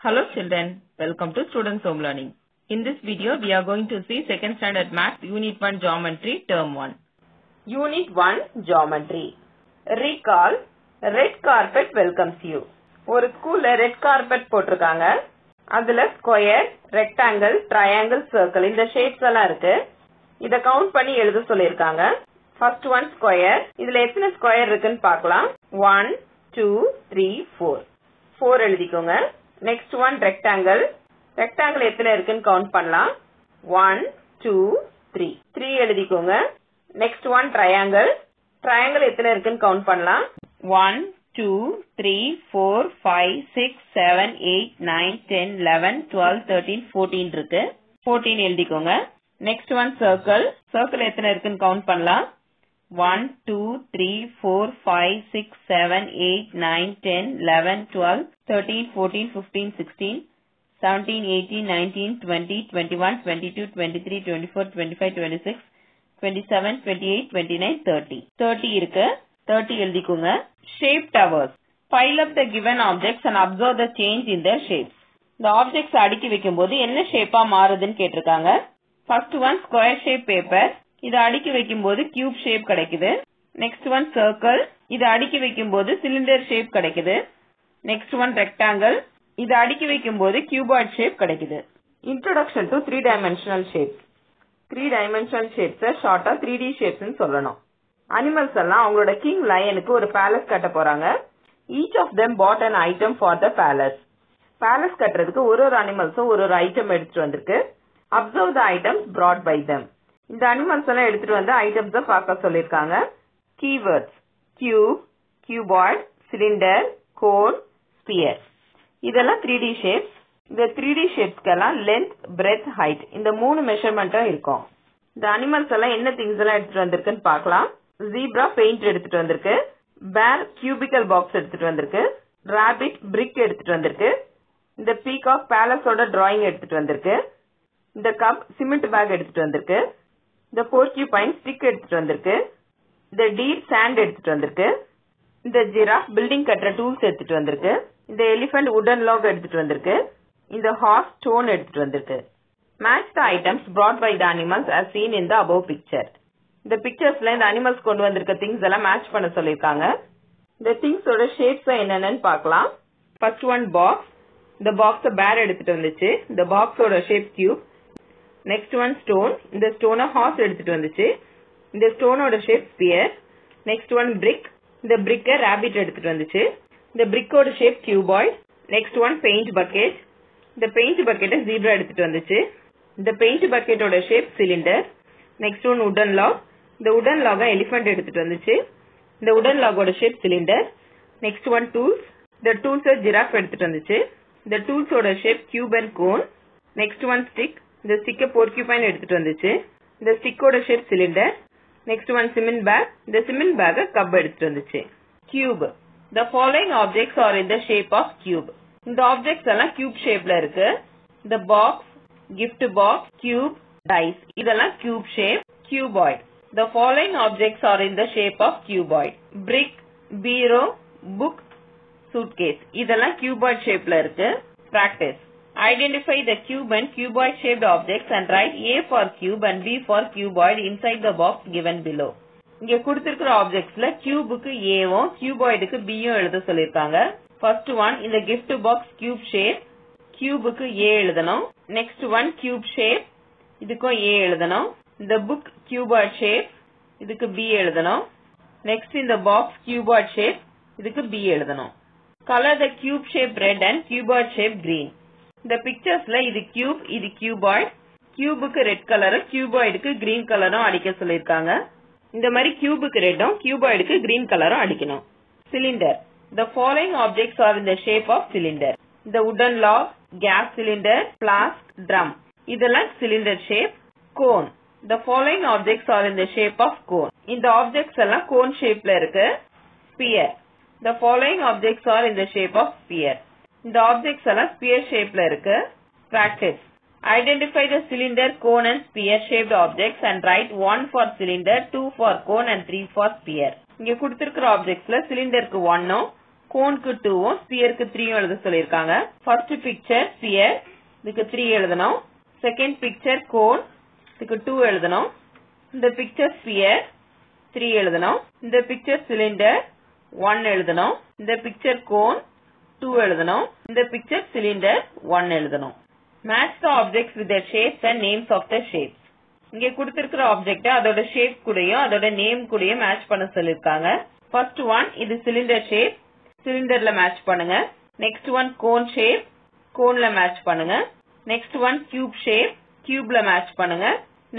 Hello children, welcome to Students Home Learning. In this video, we are going to see second standard math unit 1 geometry term 1. Unit 1 Geometry Recall Red Carpet Welcomes You ஒரு ஸ்கூல்ல red carpet போட்டிருக்காங்க அதுல square rectangle triangle circle இந்த shapes எல்லாம் இருக்கு இத count பண்ணி எழுத சொல்லிருக்காங்க ஃபர்ஸ்ட் ஒன் ஸ்கொயர் இதுல எத்தனை ஸ்கொயர் இருக்குன்னு பாக்கலாம் one two three four four எழுதிக்கோங்க நெக்ஸ்ட் ஒன் ரெக்டாங்கிள் ரெக்டாங்கிள் எத்தனை இருக்குன்னு கவுண்ட் பண்ணலாம். ஒன் டூ த்ரீ த்ரீ எழுதிக்கோங்க. நெக்ஸ்ட் ஒன் ட்ரையாங்கிள் ட்ரையாங்கிள் எத்தனை இருக்குன்னு கவுண்ட் பண்ணலாம். One two three four five six seven eight nine ten eleven twelve thirteen fourteen இருக்கு. Fourteen எழுதிக்கோங்க. நெக்ஸ்ட் ஒன் சர்க்கிள் சர்க்கிள் எத்தனை இருக்குன்னு கவுண்ட் பண்ணலாம். One two three four five six seven eight nine ten eleven twelve thirteen fourteen fifteen sixteen seventeen eighteen nineteen twenty twenty one twenty two twenty three twenty four twenty five twenty six twenty seven twenty eight twenty nine thirty thirty இருக்கு. Thirty எழுதிக்கோங்க. Shape towers pile up the given objects and observe the change in the shapes இந்த objects அடுக்கி வைக்கும்போது என்ன ஷேப்பா மாறுதுன்னு கேட்டிருக்காங்க. First one square shape paper இதை அடுக்கி வைக்கும்போது கியூப் ஷேப் கிடைக்குது. நெக்ஸ்ட் ஒன் சர்க்கிள் இதை அடுக்கி வைக்கும்போது சிலிண்டர் ஷேப் கிடைக்குது. நெக்ஸ்ட் ஒன் ரெக்டாங்கிள் இதை அடுக்கி வைக்கும்போது கியூபாய்ட் ஷேப் கிடைக்குது. Introduction to three dimensional shapes three dimensional ஷேப்ஸை ஷார்ட்டா த்ரீ டி ஷேப்ஸ்னு சொல்லணும். அனிமல்ஸ் எல்லாம் அவங்களோட கிங் லயனுக்கு ஒரு பேலஸ் கட்ட போறாங்க. Each of them bought an item for the palace palace கட்டுறதுக்கு ஒரு ஒரு அனிமல்ஸும் ஒரு ஒரு ஐட்டம் எடுத்துட்டு வந்திருக்கு. Observe the items brought by them இந்த அனிமல்ஸ் எல்லாம் எடுத்துட்டு வந்து ஐட்டம்ஸ பார்க்க சொல்லிருக்காங்க keywords cube cuboid cylinder cone sphere இதெல்லாம் த்ரீ டி ஷேப்ஸ் இந்த த்ரீ டி ஷேப்ஸ்க்கெல்லாம் லென்த் பிரெத் ஹைட் இந்த மூணு மெஷர்மெண்ட்டும் இருக்கும். இந்த அனிமல்ஸ் எல்லாம் என்ன திங்ஸ் எல்லாம் எடுத்துட்டு வந்திருக்குன்னு பார்க்கலாம். ஜீப்ரா பெயிண்ட் எடுத்துட்டு வந்திருக்கு. பேர் கியூபிக்கல் பாக்ஸ் எடுத்துட்டு வந்திருக்கு. ராபிட் பிரிக் எடுத்துட்டு வந்திருக்கு. இந்த பீகாக் பேலஸோட டிராயிங் எடுத்துட்டு வந்திருக்கு. இந்த கப் சிமெண்ட் பேக் எடுத்துட்டு வந்திருக்கு. இந்த போர்க்யூபைன் ஸ்டிக் எடுத்துட்டு வந்திருக்கு. இந்த டீர் சாண்ட் எடுத்துட்டு வந்திருக்கு. இந்த ஜிராஃப் பில்டிங் கட்டுற டூல்ஸ் எடுத்துட்டு வந்திருக்கு. இந்த எலிஃபென்ட் உடன் லாக் எடுத்துட்டு வந்திருக்கு. இந்த ஹார்ஸ் ஸ்டோன் எடுத்துட்டு வந்திருக்கு. Match the items brought by the animals as seen in the above picture இந்த பிக்சர்ஸ்ல இந்த அனிமல்ஸ் கொண்டு வந்திருக்க திங்ஸ் எல்லாம் மேட்ச் பண்ண சொல்லியிருக்காங்க. இந்த திங்ஸோட ஷேப்ஸ் என்னென்னு பார்க்கலாம். ஃபர்ஸ்ட் ஒன் பாக்ஸ் இந்த பாக்ஸ பேர் எடுத்துட்டு வந்துச்சு. இந்த பாக்ஸோட shape cube next one stone இந்த ஸ்டோனை ஹார்ஸ் எடுத்துட்டு வந்துச்சு. இந்த ஸ்டோனோட shape sphere next one brick இந்த பிரிக்க ரேபிட் எடுத்துட்டு வந்துச்சு. இந்த பிரிக்கோட shape cuboid next one paint bucket இந்த பெயிண்ட் பக்கெட்டை ஜீப்ரா எடுத்துட்டு வந்துச்சு. இந்த paint பக்கெட்டோட shape cylinder next one wooden log இந்த உடன் லாக எலிஃபென்ட் எடுத்துட்டு வந்துச்சு. இந்த wooden லாகோட shape cylinder next one tools இந்த டூல்ஸை ஜிராஃப் எடுத்துட்டு வந்துச்சு. இந்த டூல்ஸோட shape cube and cone next one stick இந்த ஸ்டிக்கை போர்க்யூபைன் எடுத்துட்டு வந்துச்சு. இந்த ஸ்டிக்கோட shape cylinder next one cement bag இந்த சிமெண்ட் பேக்க கப் எடுத்துட்டு வந்துச்சு. Cube the following objects are in the shape of cube இந்த ஆப்ஜெக்ட்ஸ் எல்லாம் கியூப் ஷேப்ல இருக்கு. இந்த box gift box cube dice இதெல்லாம் cube shape cuboid the following objects are in the shape of cuboid brick bureau book suitcase இதெல்லாம் cuboid ஷேப்ல இருக்கு. Practice identify the cube and cuboid shaped objects and write a for cube and b for cuboid inside the box given below. இங்க கொடுத்திருக்கிற ஆப்ஜெக்ட்ஸ்ல கியூபுக்கு ஏவும் கியூபாய்டுக்கு பியும் எழுத சொல்லிருக்காங்க first one இந்த gift பாக்ஸ் கியூப் ஷேப் கியூபுக்கு ஏ எழுதணும். நெக்ஸ்ட் ஒன் கியூப் ஷேப் இதுக்கும் ஏ எழுதணும். இந்த புக் கியூபாய்ட் ஷேப் இதுக்கு பி எழுதணும். நெக்ஸ்ட் இந்த பாக்ஸ் கியூபாய்ட் ஷேப் இதுக்கு பி எழுதணும். Colour the cube shape red and cuboid shape green இந்த பிக்சர்ஸ்ல இது கியூப் இது கியூபாய்ட் கியூபுக்கு ரெட் கலரும் கியூபாய்டுக்கு கிரீன் கலரும் அடிக்க சொல்லிருக்காங்க. இந்த மாதிரி கியூபுக்கு ரெட்டும் கியூபாய்டுக்கு கிரீன் கலரும் அடிக்கணும். Cylinder the following objects are in the shape of cylinder இந்த உடன் lock gas cylinder flask drum இதெல்லாம் cylinder shape cone the following objects are in the shape of cone இந்த ஆப்ஜெக்ட்ஸ் எல்லாம் கோன் ஷேப்ல இருக்கு. Sphere the following objects are in the shape of sphere இந்த objects எல்லாம் sphere ஷேப்ல இருக்கு. Practice identify the cylinder cone and sphere shaped objects and write one for cylinder two for cone and three for sphere இங்க கொடுத்திருக்கிற ஆப்ஜெக்ட்ஸ்ல சிலிண்டருக்கு ஒன்னும் கோனுக்கு டூவும் ஸ்பியருக்கு த்ரீயும் எழுத சொல்லியிருக்காங்க. ஃபர்ஸ்ட் பிக்சர் ஸ்பியர் இதுக்கு த்ரீ எழுதணும். செகண்ட் பிக்சர் கோன் இதுக்கு டூ எழுதணும். இந்த பிக்சர் ஸ்பியர் த்ரீ எழுதணும். இந்த பிக்சர் சிலிண்டர் ஒன் எழுதணும். இந்த பிக்சர் கோன் டூ எழுதணும். இந்த பிக்சர் சிலிண்டர் ஒன் எழுதணும். Match the objects with shapes and names of the shapes இங்க கொடுத்திருக்கிற ஆப்ஜெக்ட் அதோட ஷேப் கூடயும் அதோட நேம் கூடயும் மேட்ச் பண்ண சொல்லிருக்காங்க ஃபர்ஸ்ட் ஒன் இது சிலிண்டர் ஷேப் சிலிண்டர்ல மேட்ச் பண்ணுங்க. நெக்ஸ்ட் ஒன் கோன் ஷேப் கோன்ல மேட்ச் பண்ணுங்க. நெக்ஸ்ட் ஒன் கியூப் ஷேப் கியூப்ல மேட்ச் பண்ணுங்க.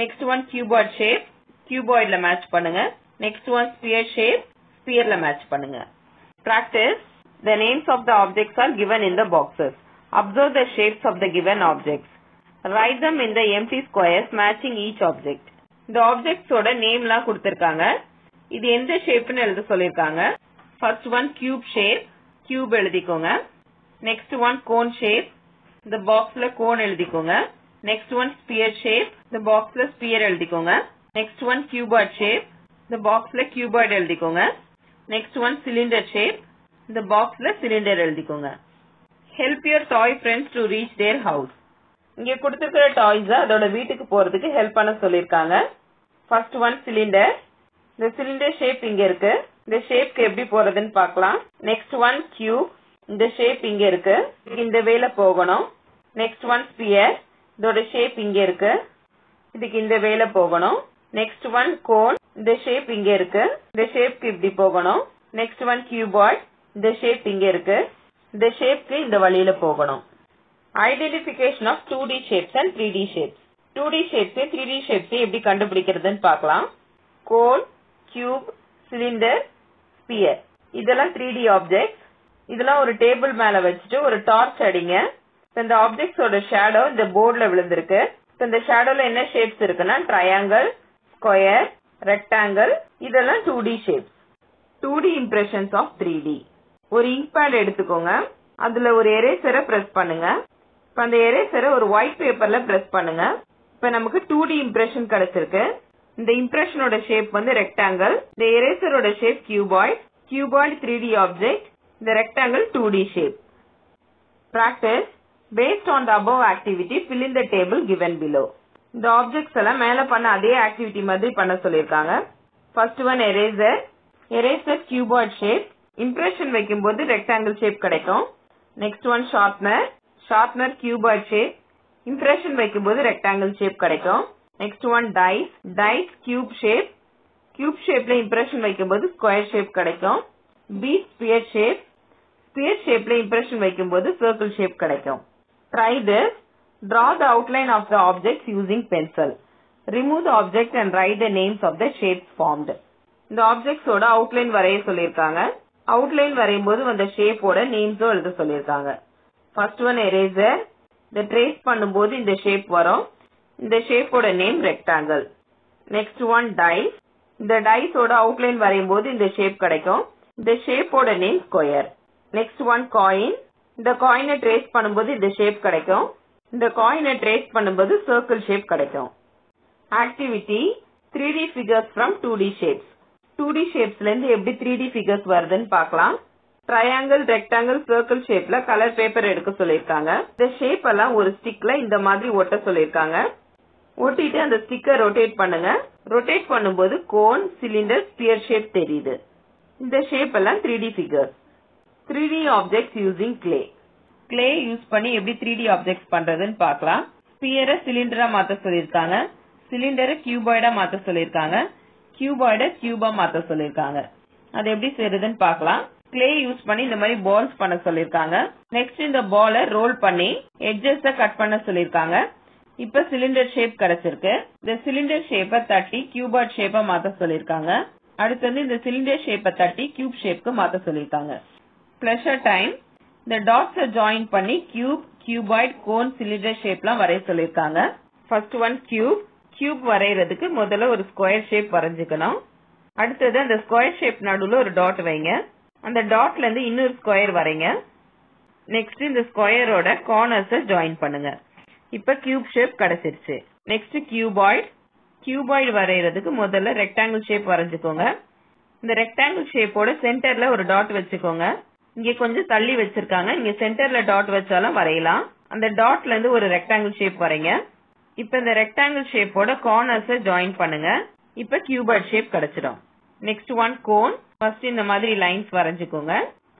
நெக்ஸ்ட் ஒன் கியூபாய்ட் ஷேப் கியூபாய்ட்ல மேட்ச் பண்ணுங்க. நெக்ஸ்ட் ஒன் ஸ்பியர் ஷேப் ஸ்பியர்ல மேட்ச் பண்ணுங்க. Practice The names of the objects are given in the boxes. Observe the shapes of the given objects. Write them in the empty squares matching each object. இந்த objects ஓட name எல்லாம் கொடுத்திருக்காங்க. இது எந்த ஷேப்னு எழுத சொல்லிருக்காங்க first one cube shape cube எழுதிக்கோங்க. நெக்ஸ்ட் ஒன் கோன் ஷேப் இந்த பாக்ஸ்ல கோன் எழுதிக்கோங்க. நெக்ஸ்ட் ஒன் ஸ்பியர் ஷேப் இந்த பாக்ஸ்ல ஸ்பியர் எழுதிக்கோங்க. நெக்ஸ்ட் ஒன் கியூபாய்ட் ஷேப் இந்த பாக்ஸ்ல கியூபாய்ட் எழுதிக்கோங்க. நெக்ஸ்ட் ஒன் சிலிண்டர் ஷேப் இந்த பாக்ஸ்ல சிலிண்டர் எழுதிக்கோங்க. Help your toy friends to reach their house இங்க கொடுத்துருக்கிற டாய்ஸ் அதோட வீட்டுக்கு போறதுக்கு ஹெல்ப் பண்ண சொல்லியிருக்காங்க. ஃபர்ஸ்ட் ஒன் சிலிண்டர் இந்த சிலிண்டர் ஷேப் இங்க இருக்கு. இந்த ஷேப்க்கு எப்படி போறதுன்னு பார்க்கலாம். நெக்ஸ்ட் ஒன் கியூப் இந்த ஷேப் இங்க இருக்கு. இந்த வேல போகணும். நெக்ஸ்ட் ஒன் ஸ்பியர் இதோட ஷேப் இங்க இருக்கு. இதுக்கு இந்த வேல போகணும். நெக்ஸ்ட் ஒன் கோன் இந்த ஷேப் இங்க இருக்கு. இந்த ஷேப்க்கு இப்படி போகணும். நெக்ஸ்ட் ஒன் கியூபாய்ட் இந்த ஷேப் இங்க இருக்கு. இந்த ஷேப்க்கு இந்த வழியில போகணும். Identification of two D shapes and three D shapes two D shapes three D shapes எப்படி கண்டுபிடிக்கிறதுன்னு பார்க்கலாம். கோன் கியூப் சிலிண்டர் ஸ்பியர் இதெல்லாம் த்ரீ டி ஆப்ஜெக்ட்ஸ் இதெல்லாம் ஒரு டேபிள் மேல வச்சுட்டு ஒரு டார்ச் அடிங்க. இந்த ஆப்ஜெக்ட்ஸோட ஷேடோ இந்த போர்டுல விழுந்திருக்கு. இந்த ஷேடோல என்ன ஷேப்ஸ் இருக்குன்னா ட்ரையாங்கிள் ஸ்கொயர் ரெக்டாங்கிள் இதெல்லாம் two D shapes two D impressions of three D ஒரு இங்க் பேட் எடுத்துக்கோங்க. அதுல ஒரு எரேசரை பிரஸ் பண்ணுங்க. இப்ப அந்த எரேசரை ஒரு ஒயிட் பேப்பர்ல பிரஸ் பண்ணுங்க. இப்ப நமக்கு டூ டி இம்ப்ரெஷன் கிடைச்சிருக்கு. இந்த இம்ப்ரெஷனோட ஷேப் வந்து ரெக்டாங்கிள் இந்த எரேசரோட shape cuboid cuboid three D object இந்த rectangle two D shape practice based on the above activity fill in the table given below இந்த ஆப்ஜெக்ட்ஸ் எல்லாம் மேல பண்ண அதே ஆக்டிவிட்டி மாதிரி பண்ண சொல்லிருக்காங்க first one eraser eraser cuboid shape impression வைக்கும்போது ரெக்டாங்கிள் ஷேப் கிடைக்கும். Next one sharpener sharpener cuboid shape impression வைக்கும்போது ரெக்டாங்கிள் ஷேப் கிடைக்கும். Next one dice dice cube shape cube ஷேப்ல இம்ப்ரெஷன் வைக்கும்போது ஸ்கொயர் ஷேப் கிடைக்கும். பி ஸ்பியர் ஷேப் ஸ்பியர் ஷேப்ல impression வைக்கும்போது சர்க்கிள் ஷேப் கிடைக்கும். Try this draw the outline of the objects using pencil remove the object and write the names of the shapes formed இந்த ஆப்ஜெக்ட்ஸோட outline வரைய சொல்லியிருக்காங்க. அவுட்லைன் வரையும் போது அந்த ஷேப்போட நேம்ஸும் எழுத சொல்லியிருக்காங்க. ஃபர்ஸ்ட் ஒன் எரேசர் இந்த ட்ரேஸ் பண்ணும்போது இந்த ஷேப் வரும். இந்த ஷேப்போட name rectangle next one dice இந்த டைஸோட அவுட்லைன் வரையும் போது இந்த ஷேப் கிடைக்கும். இந்த ஷேப்போட name square next one coin இந்த காயினை ட்ரேஸ் பண்ணும்போது இந்த ஷேப் கிடைக்கும். இந்த காயினை ட்ரேஸ் பண்ணும்போது சர்க்கிள் ஷேப் கிடைக்கும். Activity three D figures from two D shapes two D ஷேப்ஸ்ல இருந்து எப்படி த்ரீ டி ஃபிகர்ஸ் வருதுன்னு பார்க்கலாம். ட்ரையாங்கிள் ரெக்டாங்கிள் சர்க்கிள் ஷேப்ல கலர் பேப்பர் எடுக்க சொல்லிருக்காங்க இந்த ஷேப் எல்லாம் ஒரு ஸ்டிக்ல இந்த மாதிரி ஒட்ட சொல்லிருக்காங்க ஒட்டிட்டு அந்த ஸ்டிக்கை ரொட்டேட் பண்ணுங்க. ரொட்டேட் பண்ணும்போது கோன் சிலிண்டர் ஸ்பியர் ஷேப் தெரியுது. இந்த ஷேப் எல்லாம் three D figures three D objects using clay clay use பண்ணி எப்படி த்ரீ டி ஆப்ஜெக்ட்ஸ் பண்றதுன்னு பார்க்கலாம். ஸ்பியரை சிலிண்டரா மாத்த சொல்லிருக்காங்க சிலிண்டரை கியூபாய்டா மாத்த சொல்லிருக்காங்க கியூபாய்ட கியூபா மாத்த சொல்லிருக்காங்க. அது எப்படி செய்யறதுன்னு பாக்கலாம் கிளே யூஸ் பண்ணி இந்த மாதிரி பால்ஸ் பண்ண சொல்லிருக்காங்க. நெக்ஸ்ட் இந்த பால ரோல் பண்ணி எட்ஜஸ் கட் பண்ண சொல்லிருக்காங்க. இப்ப சிலிண்டர் ஷேப் கிடைச்சிருக்கு. இந்த சிலிண்டர் ஷேப்ப தட்டி கியூபாய்ட் ஷேப்பா மாத்த சொல்லிருக்காங்க. அடுத்தது இந்த சிலிண்டர் ஷேப்ப தட்டி கியூப் ஷேப்க்கு மாத்த சொல்லிருக்காங்க. பிளஷர் டைம் இந்த டாட்ஸ ஜாயின் பண்ணி கியூப் கியூபாய்ட் கோன் சிலிண்டர் ஷேப்லாம் வரைய சொல்லிருக்காங்க. ஃபர்ஸ்ட் ஒன் கியூப் கியூப் வரைகிறதுக்கு முதல்ல ஒரு ஸ்கொயர் ஷேப் வரைஞ்சுக்கணும். அடுத்தது அந்த ஸ்கொயர் ஷேப் நடுவில் ஒரு டாட் வைங்க. அந்த டாட்ல இருந்து இன்னொரு ஸ்கொயர் வரைங்க. நெக்ஸ்ட் இந்த ஸ்கொயரோட கார்னர்ஸ ஜாயின் பண்ணுங்க. இப்ப கியூப் ஷேப் கிடைச்சிருச்சு. நெக்ஸ்ட் கியூபாய்ட் கியூபாய்டு வரைகிறதுக்கு முதல்ல ரெக்டாங்கிள் ஷேப் வரைஞ்சுக்கோங்க. இந்த ரெக்டாங்கிள் ஷேப்போட சென்டர்ல ஒரு டாட் வச்சுக்கோங்க. இங்க கொஞ்சம் தள்ளி வச்சிருக்காங்க. இங்க சென்டர்ல டாட் வச்சாலும் வரையலாம். அந்த டாட்ல இருந்து ஒரு ரெக்டாங்கிள் ஷேப் வரைங்க. இப்ப இந்த ரெக்டாங்கிள் ஷேப்போட கார்னர்ஸ ஜாயின் பண்ணுங்க. இப்ப கியூபர்ட் ஷேப் கிடைச்சிடும். நெக்ஸ்ட் ஒன் கோன் ஃபர்ஸ்ட் இந்த மாதிரி லைன்ஸ் வரைஞ்சுக்கோங்க.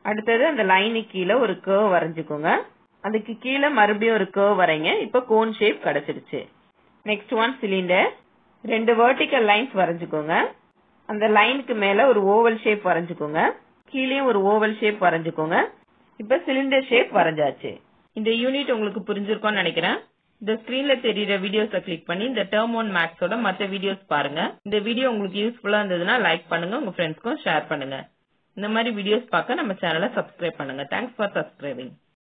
அடுத்தது அந்த லைனுக்கு கீழே ஒரு கர்வ் வரைஞ்சுக்கோங்க. அதுக்கு கீழே மறுபடியும் ஒரு கர்வ் வரைங்க. இப்ப கோன் ஷேப் கிடைச்சிருச்சு. நெக்ஸ்ட் ஒன் சிலிண்டர் ரெண்டு வெர்டிக்கல் லைன்ஸ் வரைஞ்சுக்கோங்க. அந்த லைனுக்கு மேல ஒரு ஓவல் ஷேப் வரைஞ்சுக்கோங்க. கீழேயும் ஒரு ஓவல் ஷேப் வரைஞ்சுக்கோங்க. இப்ப சிலிண்டர் ஷேப் வரைஞ்சாச்சு. இந்த யூனிட் உங்களுக்கு புரிஞ்சிருக்கும்னு நினைக்கிறேன். இந்த ஸ்கிரீன்ல தெரியுற வீடியோஸ கிளிக் பண்ணி இந்த டேர்ம் ஒன் மேக்ஸோட மற்ற வீடியோஸ் பாருங்க. இந்த வீடியோ உங்களுக்கு யூஸ்ஃபுல்லா இருந்ததுன்னா லைக் பண்ணுங்க உங்க ஃப்ரெண்ட்ஸ்க்கும் ஷேர் பண்ணுங்க. இந்த மாதிரி வீடியோஸ் பார்க்க நம்ம சேனலை சப்ஸ்கிரைப் பண்ணுங்க. Thanks for subscribing